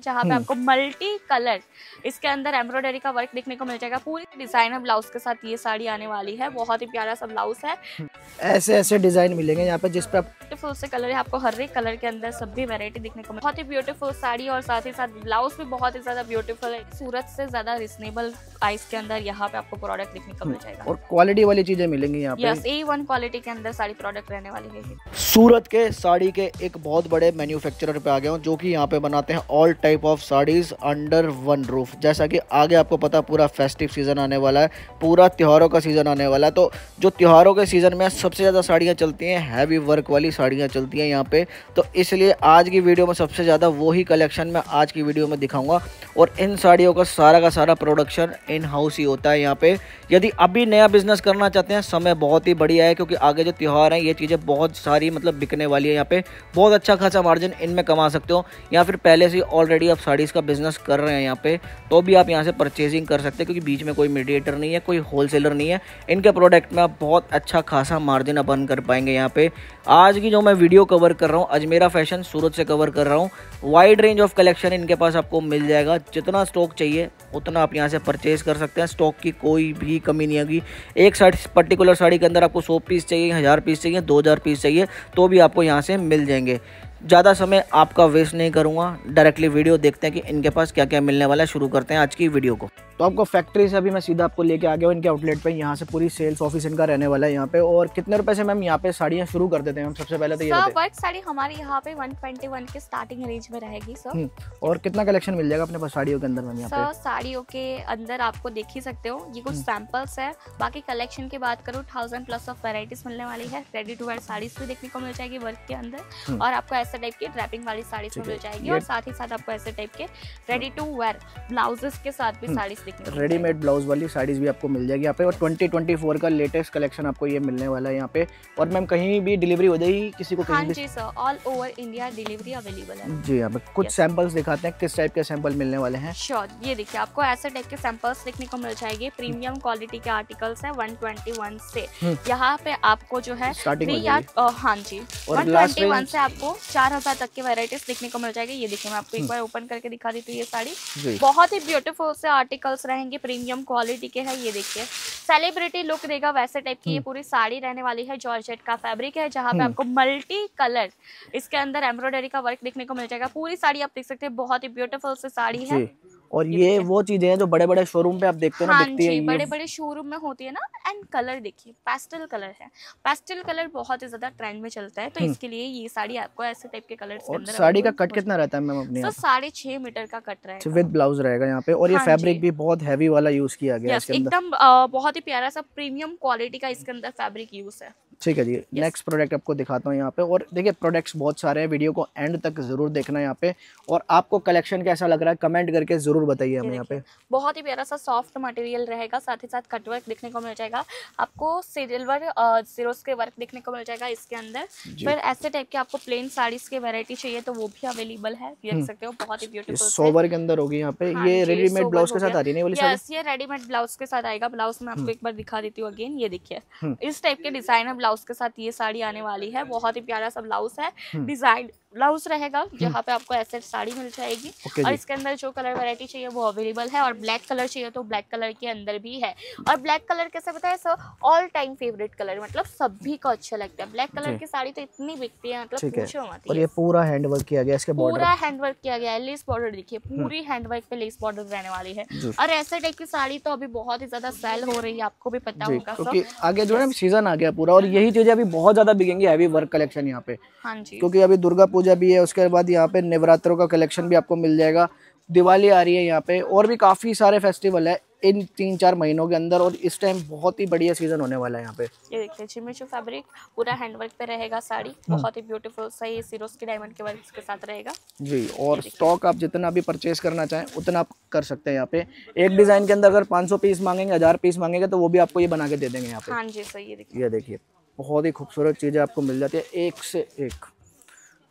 जहाँ पे हम्म। आपको मल्टी कलर इसके अंदर एम्ब्रॉयडरी का वर्क देखने को मिल जाएगा। पूरी डिज़ाइनर ब्लाउज के साथ ये साड़ी आने वाली है। बहुत ही प्यारा सा ब्लाउज है। ऐसे ऐसे डिज़ाइन मिलेंगे यहाँ पे जिस पे ब्यूटीफुल से कलर है। आपको हर एक कलर के अंदर सब भी वेरायटी दिखने को बहुत ही ब्यूटीफुल साड़ी और साथ ही साथ ब्लाउज भी बहुत ही ज़्यादा ब्यूटीफुल है। सूरत से ज़्यादा रिजनेबल प्राइस के अंदर यहाँ पे आपको प्रोडक्ट देखने को मिल जाएगा। और क्वालिटी वाली चीज़ें मिलेंगी यहाँ पे। ए वन क्वालिटी के अंदर साड़ी प्रोडक्ट रहने वाली है सूरत के साड़ी के एक बहुत बड़े मैन्युफैक्चरर पे आ हूँ जो कि यहाँ पे बनाते हैं all type of saris under one roof जैसा कि आगे आपको पता पूरा फेस्टिव सीज़न आने वाला है, पूरा त्योहारों का सीज़न आने वाला है। तो जो त्योहारों के सीज़न में सबसे ज़्यादा साड़ियाँ चलती हैं हैवी वर्क वाली साड़ियाँ चलती हैं यहाँ पे। तो इसलिए आज की वीडियो में सबसे ज़्यादा वही कलेक्शन मैं आज की वीडियो में दिखाऊँगा। और इन साड़ियों का सारा का सारा प्रोडक्शन इन हाउस ही होता है यहाँ पे। यदि अभी नया बिज़नेस करना चाहते हैं, समय बहुत ही बढ़िया है, क्योंकि आगे जो त्यौहार हैं, ये चीज़ें बहुत सारी मतलब बिकने वाली है यहाँ पे। बहुत अच्छा खासा मार्जिन इनमें कमा सकते हो। या फिर पहले से ऑलरेडी आप साड़ीज़ का बिज़नेस कर रहे हैं यहाँ पे तो भी आप यहाँ से परचेजिंग कर सकते हैं, क्योंकि बीच में कोई मीडिएटर नहीं है, कोई होलसेलर नहीं है। इनके प्रोडक्ट में आप बहुत अच्छा खासा मार्जिन अपन कर पाएँगे यहाँ पे। आज की जो मैं वीडियो कवर कर रहा हूँ अजमेरा फ़ैशन सूरत से कवर कर रहा हूँ। वाइड रेंज ऑफ़ कलेक्शन इनके पास आपको मिल जाएगा। जितना स्टॉक चाहिए, उतना आप यहाँ से परचेज कर सकते हैं। स्टॉक की कोई भी कमी नहीं होगी। एक साड़ी पर्टिकुलर साड़ी के अंदर आपको सौ पीस चाहिए, हज़ार पीस चाहिए, दो हज़ार पीस चाहिए तो भी आपको यहाँ से मिल जाएँगे। ज़्यादा समय आपका वेस्ट नहीं करूँगा। डायरेक्टली वीडियो देखते हैं कि इनके पास क्या क्या मिलने वाला है। शुरू करते हैं आज की वीडियो को। तो आपको फैक्ट्री से अभी मैं सीधा आपको लेके आ गया हूँ। इनके आउटलेट पे यहाँ से पूरी सेल्स ऑफ़िस इनका रहने वाला है यहाँ पे। और कितने रुपए से मैम यहाँ पे साड़ियाँ शुरू कर देते हैं हम सबसे पहले तो ये वर्क साड़ी हमारे यहाँ पे 121 के स्टार्टिंग रेंज में रहेगी सर हम्म, और कितना कलेक्शन मिल जाएगा अपने पास साड़ियों के अंदर मैम यहाँ साड़ियों के अंदर आपको देख ही सकते हो। ये कुछ सैम्पल्स है। बाकी कलेक्शन की बात करूँ थाउज़ेंड प्लस ऑफ़ वेराइटीज मिलने वाली है। रेडी टू वेयर साड़ीज भी देखने को मिल जाएगी वर्क के अंदर। हम्म। और आपको ऐसे टाइप की ड्रैपिंग वाली साड़ीज ठीक मिल जाएगी और साथ ही साथ आपको ऐसे टाइप के रेडी टू वेयर ब्लाउजेस के साथ भी हम्म। साड़ीज देखने रेडीमेड ब्लाउज वाली साड़ीज भी आपको मिल जाएगी। यहाँ पे और 2024 का लेटेस्ट कलेक्शन आपको ये मिलने वाला है यहाँ पे। और मैम कहीं भी डिलीवरी हो जाएगी किसी को हाँ कहीं भी जी sir all over India delivery available है। जी यहाँ पे कुछ. सैंपल्स दिखाते हैं किस टाइप के सैंपल मिलने वाले हैं। श्योर ये देखिए आपको ऐसे टाइप के सैंपल्स देखने को मिल जाएँगे। प्रीमियम क्वालिटी के आर्टिकल्स है 121 से। हम्म। यहाँ पे आपको जो है स्टार्टिंग हाँ जी और last 121 से आपको 4000 तक की वेराइटीज देखने को मिल जाएगी। ये देखिए मैं आपको एक हम्म। बार ओपन करके दिखा देती हूँ ये साड़ी। बहुत ही ब्यूटीफुल से आर्टिकल्स रहेंगे प्रीमियम क्वालिटी के है ये देखिए। सेलिब्रिटी लुक देगा वैसे टाइप की ये हम्म। पूरी साड़ी रहने वाली है जॉर्जेट का फैब्रिक है जहाँ पे हम्म। आपको मल्टी कलर इसके अंदर एम्ब्रॉयडरी का वर्क देखने को मिल जाएगा। पूरी साड़ी आप देख सकते हैं बहुत ही ब्यूटीफुल से साड़ी है। और ये वो चीज़ें हैं जो बड़े बड़े शोरूम पे आप देखते हो ना हाँ दिखती है बड़े बड़े शोरूम में होती है ना एंड कलर देखिए पेस्टल कलर है। पेस्टल कलर बहुत ही ज़्यादा ट्रेंड में चलता है तो हम्म। इसके लिए ये साड़ी आपको ऐसे टाइप के कलर और साड़ी का कट कितना रहता है मैम अपने तो साढ़े छह मीटर का कट रहेगा। विद ब्लाउज रहेगा यहाँ पे और ये हाँ फैब्रिक भी बहुत हैवी वाला यूज़ किया गया है एकदम बहुत ही प्यारा सा प्रीमियम क्वालिटी का इसके अंदर फैब्रिक यूज़ है। ठीक है जी नेक्स्ट प्रोडक्ट आपको दिखाता हूँ यहाँ पे और देखिए प्रोडक्ट्स बहुत सारे हैं वीडियो को एंड तक ज़रूर देखना है यहाँ पे और आपको कलेक्शन कैसा लग रहा है कमेंट करके ज़रूर बताइए हमें यहाँ पे। बहुत ही प्यारा सा सॉफ्ट मटेरियल रहेगा साथ ही साथ कटवर्क देखने को मिल जाएगा। आपको सिल्वर जीरोस के वर्क देखने को मिल जाएगा इसके अंदर। फिर ऐसे टाइप के आपको प्लेन साड़ीज के वैरायटी चाहिए तो वो भी अवेलेबल है हम्म। देख सकते हो बहुत ही ब्यूटीफुल सोवर के अंदर होगी यहाँ पे। हाँ ये रेडीमेड ब्लाउज के साथ आ रही है वाली साड़ी? ये रेडीमेड ब्लाउज के साथ आएगा। ब्लाउज मैं आपको हम्म। एक बार दिखा देती हूँ अगेन ये देखिए। हम्म। इस टाइप के डिज़ाइनर ब्लाउज के साथ ये साड़ी आने वाली है। बहुत ही प्यारा सा ब्लाउज है। हम्म। डिज़ाइन ब्लाउज रहेगा जहाँ पे आपको ऐसे साड़ी मिल जाएगी। ओके और इसके अंदर जो कलर वैरायटी चाहिए वो अवेलेबल है और ब्लैक कलर चाहिए तो ब्लैक कलर के अंदर भी है। और ब्लैक कलर कैसे बताया sir all time favourite colour मतलब सभी को अच्छा लगता है। ब्लैक कलर की साड़ी तो इतनी बिकती है मतलब पूछो मत और ये। पूरा हैंड वर्क किया गया इसके पूरा हैंडवर्क किया गया है लेस बॉर्डर देखिए पूरी हैंडवर्क पे लेस बॉर्डर रहने वाली है। और ऐसे टाइप की साड़ी तो अभी बहुत ही ज़्यादा सेल हो रही है आपको भी पता होगा क्योंकि आगे जो है सीज़न आ गया पूरा और यही चीज़ें अभी बहुत ज़्यादा बिकेंगी हैवी वर्क कलेक्शन यहाँ पे। हाँ जी। क्योंकि अभी दुर्गा पूजा भी है उसके बाद यहाँ पे नवरात्रों का कलेक्शन भी आपको मिल जाएगा। दिवाली आ रही है यहाँ पे और भी काफ़ी सारे फेस्टिवल है इन तीन चार महीनों के अंदर और इस टाइम बहुत ही बढ़िया सीज़न होने वाला है यहाँ पे। ये देखिए जिमिचू फैब्रिक पूरा हैंडवर्क पे रहेगा साड़ी। हम्म। बहुत ही ब्यूटीफुल सा ये सिरोस की डायमंड के वर्क के साथ रहेगा। जी और स्टॉक आप जितना भी परचेज करना चाहें उतना आप कर सकते हैं यहाँ पे। एक डिज़ाइन के अंदर अगर 500 पीस मांगेंगे हज़ार पीस मांगेंगे तो वो भी आपको ये बना के दे देंगे यहाँ पे। हाँ जी सर ये देखिए। ये देखिए बहुत ही खूबसूरत चीज़ें आपको मिल जाती है एक से एक।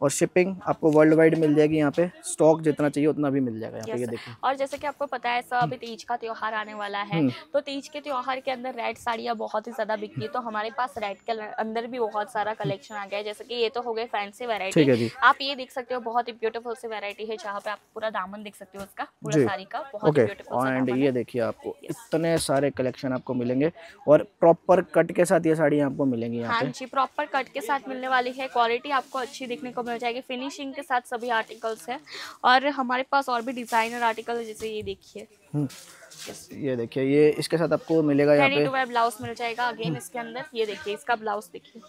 और शिपिंग आपको वर्ल्ड वाइड मिल जाएगी यहाँ पे। स्टॉक जितना चाहिए उतना भी मिल जाएगा यहाँ पे ये देखिए। और जैसे कि आपको पता है सब अभी तीज का त्योहार आने वाला है। हम्म। तो तीज के त्योहार के अंदर रेड साड़ियाँ बहुत ही ज़्यादा बिकती है। तो हमारे पास रेड के अंदर भी बहुत सारा कलेक्शन आ गया है। जैसे कि ये तो हो गए फैंसी वेरायटी आप ये देख सकते हो बहुत ही ब्यूटीफुल से वेरायटी है जहाँ पे आप पूरा दामन देख सकते हो उसका पूरा साड़ी का बहुत एंड ये देखिए आपको इतने सारे कलेक्शन आपको मिलेंगे। और प्रॉपर कट के साथ ये साड़ी आपको मिलेंगी हाँ जी प्रॉपर कट के साथ मिलने वाली है। क्वालिटी आपको अच्छी दिखने को मिल जाएगी। फिनिशिंग के साथ सभी आर्टिकल्स है। और हमारे पास और भी डिज़ाइनर आर्टिकल है जैसे ये देखिए। हम्म। ये देखिए ये इसके साथ आपको मिलेगा यहाँ पे। ब्लाउज मिल जाएगा अगेन इसके अंदर। ये देखिए इसका ब्लाउज देखिए।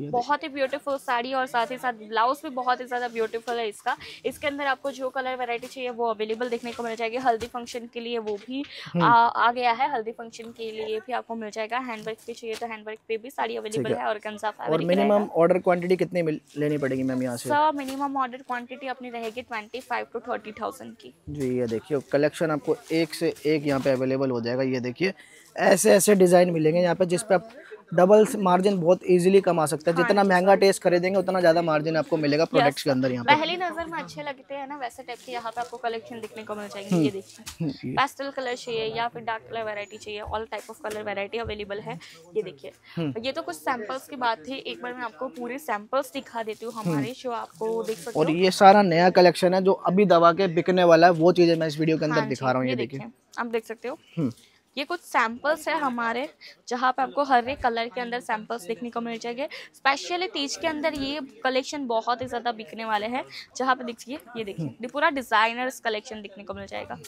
बहुत ही ब्यूटीफुल साड़ी और साथ ही साथ ब्लाउज भी बहुत ही ज़्यादा ब्यूटीफुल है इसका। इसके अंदर आपको जो कलर वैरायटी चाहिए वो अवेलेबल देखने को मिल जाएगी। हल्दी फ़ंक्शन के लिए वो भी हम्म। आ, आ गया है। हल्दी फ़ंक्शन के लिए भी आपको मिल जाएगा। हैंडवर्क पे चाहिए तो हैंडवर्क पे भी साड़ी अवेलेबल है। और और मिनिमम ऑर्डर क्वांटिटी कितनी लेनी पड़ेगी मैम यहाँ से? सर मिनिमम ऑर्डर क्वांटिटी अपनी रहेगी twenty five to thirty thousand की। जी ये देखिए कलेक्शन आपको एक से एक यहाँ पे अवेलेबल हो जाएगा। ये देखिए ऐसे ऐसे डिज़ाइन मिलेंगे यहाँ पे जिस पे आप डबल मार्जिन बहुत इजीली कमा सकते हैं। हाँ जितना महँगा टेस्ट खरीदेंगे उतना ज़्यादा मार्जिन आपको मिलेगा प्रोडक्ट्स के अंदर यहाँ पहली नज़र में अच्छे लगते हैं ना वैसे टाइप के यहाँ पे आपको कलेक्शन दिखने को मिल जाएगी ये देखिए। पेस्टल हम्म, कलर चाहिए या फिर डार्क कलर वेरायटी चाहिए all type of colour variety available है ये देखिए। हम्म। ये तो कुछ सैंपल्स की बात थी एक बार मैं आपको पूरे सैंपल्स दिखा देती हूँ हमारे शो आपको देख सकते और ये सारा नया कलेक्शन है जो अभी दवा के बिकने वाला है वो चीज़ें मैं इस वीडियो के अंदर हाँ दिखा रहा हूँ ये देखिए। आप देख सकते हो। ये कुछ सैंपल्स है हमारे जहाँ पे आपको हर एक कलर के अंदर सैंपल्स देखने को मिल जाएँगे। स्पेशली तीज के अंदर ये कलेक्शन बहुत ही ज़्यादा बिकने वाले हैं जहाँ पे देखिए ये देखिए हम्म। पूरा डिज़ाइनर्स कलेक्शन देखने को मिल जाएगा।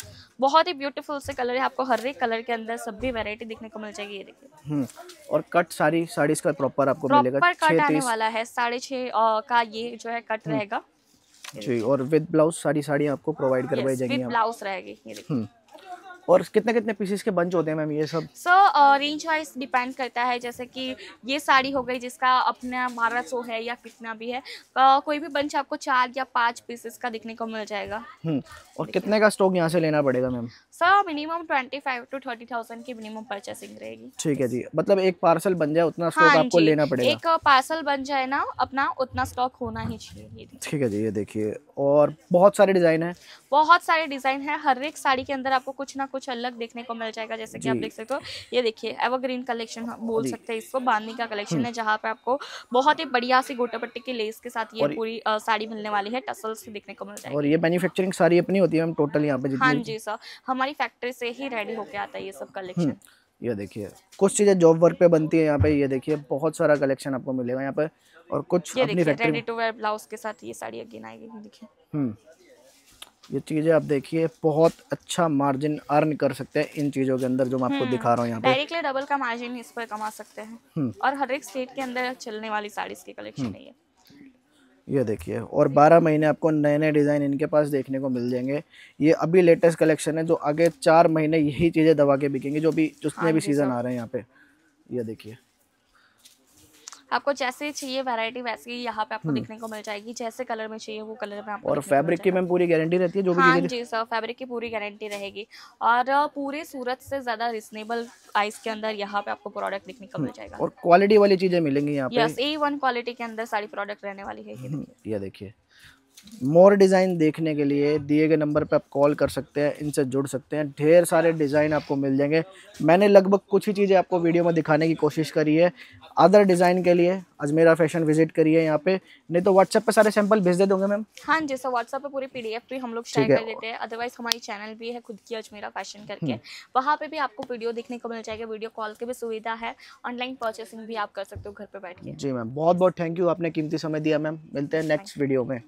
बहुत ही ब्यूटीफुल से कलर है आपको हर एक कलर के अंदर सभी वेरायटी देखने को मिल जाएगी ये देखिए। हम्म। और कट सारी साड़ी का प्रॉपर आपको मिलेगा कट आने वाला है साढ़े छः का ये जो है कट हम्म। रहेगा। जी और विद ब्लाउज सारी साड़ी आपको प्रोवाइड करवाई जाएगी ब्लाउज रहेगी ये देखिए। और कितने कितने पीसेस के बंच होते हैं मैम ये सब? सो रेंज वाइज डिपेंड करता है जैसे कि ये साड़ी हो गई जिसका अपना बारह सौ है या कितना भी है uh, कोई भी बंच आपको चार या पाँच पीसेस का दिखने को मिल जाएगा। हम्म, और कितने का स्टॉक यहाँ से लेना पड़ेगा ma'am sir minimum twenty five to thirty thousand की मिनिमम परचेसिंग रहेगी। ठीक है जी। मतलब एक पार्सल बन जाए उतना स्टॉक हाँ आपको लेना पड़ेगा। एक पार्सल बन जाए ना अपना उतना स्टॉक होना ही चाहिए ठीक है जी ये देखिए। और बहुत सारे डिज़ाइन है। बहुत सारे डिज़ाइन है। हर एक साड़ी के अंदर आपको कुछ ना कुछ अलग देखने को मिल जाएगा जैसे कि आप देख सकते हो ये देखिए एवरग्रीन कलेक्शन बोल सकते हैं इसको। बांधनी का कलेक्शन है हम्म। जहाँ पे आपको बहुत ही बढ़िया सी गोटा पट्टी की लेस के साथ ये पूरी साड़ी मिलने वाली है। टसल्स देखने को मिल जाएगी। और ये मैन्युफैक्चरिंग सारी अपनी होती है हम टोटल यहाँ पे हाँ जी सर हमारी फैक्ट्री से ही रेडी होके आता है ये सब कलेक्शन हम्म। ये देखिए कुछ चीज़ें जॉब वर्क पे बनती है यहाँ पे ये देखिए बहुत सारा कलेक्शन आपको मिलेगा यहाँ पे और कुछ ये अपनी रेडी टू वेयर ब्लाउज के साथ ये साड़ी अगेन आएगी देखिए हम्म ये चीज़ें आप देखिए बहुत अच्छा मार्जिन अर्न कर सकते हैं इन चीज़ों के अंदर जो मैं आपको हम्म। दिखा रहा हूँ यहाँ पे डायरेक्टली डबल का मार्जिन इस पर कमा सकते हैं। और हर एक स्टेट के अंदर चलने वाली साड़ीज की कलेक्शन। है ये ये देखिए और 12 महीने आपको नए नए डिज़ाइन इनके पास देखने को मिल जाएँगे। ये अभी लेटेस्ट कलेक्शन है जो आगे चार महीने यही चीज़ें दबा के बिकेंगे जो भी जितने हाँ भी सीज़न आ रहे हैं यहाँ पे। ये देखिए। आपको जैसे चाहिए वैरायटी वैसे ही यहाँ पे आपको देखने दिखने को मिल जाएगी। जैसे कलर में चाहिए वो कलर में आपको और फैब्रिक की मैम पूरी गारंटी रहती है जो भी हाँ जी सर फैब्रिक की पूरी गारंटी रहेगी। और पूरे सूरत से ज़्यादा रिजनेबल प्राइस के अंदर यहाँ पे आपको प्रोडक्ट दिखने को मिल हम्म। जाएगा। और क्वालिटी वाली चीज़ें मिलेंगी यहाँ पे। यस ए वन क्वालिटी के अंदर सारी प्रोडक्ट रहने वाली है ये हम्म, देखिए। मोर डिज़ाइन देखने के लिए दिए गए नंबर पर आप कॉल कर सकते हैं इनसे जुड़ सकते हैं। ढेर सारे डिज़ाइन आपको मिल जाएँगे। मैंने लगभग कुछ ही चीज़ें आपको वीडियो में दिखाने की कोशिश करी है। अदर डिज़ाइन के लिए अजमेरा फ़ैशन विज़िट करिए यहाँ पे। नहीं तो व्हाट्सएप पे सारे सैंपल भेज दे दोगे मैम हाँ जी सर व्हाट्सएप पे पूरी पीडीएफ भी हम लोग शेयर कर देते हैं। अदरवाइज़ हमारी चैनल भी है खुद की अजमेरा फ़ैशन करके। हम्म। वहाँ पे भी आपको वीडियो देखने को मिल जाएगा। वीडियो कॉल की भी सुविधा है। ऑनलाइन परचेसिंग भी आप कर सकते हो घर पे बैठ के। जी मैम बहुत बहुत थैंक यू आपने कीमती समय दिया मैम मिलते हैं नेक्स्ट वीडियो में।